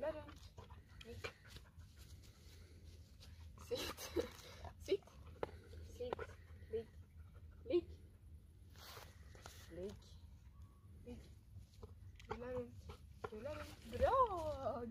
Ligg. Sit. Sit. Sit. Lick. Lick. Lick. Lick. Ligg. Ligg. Ligg. Rulla runt. Rulla. Bra!